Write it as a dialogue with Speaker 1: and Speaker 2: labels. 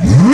Speaker 1: ass.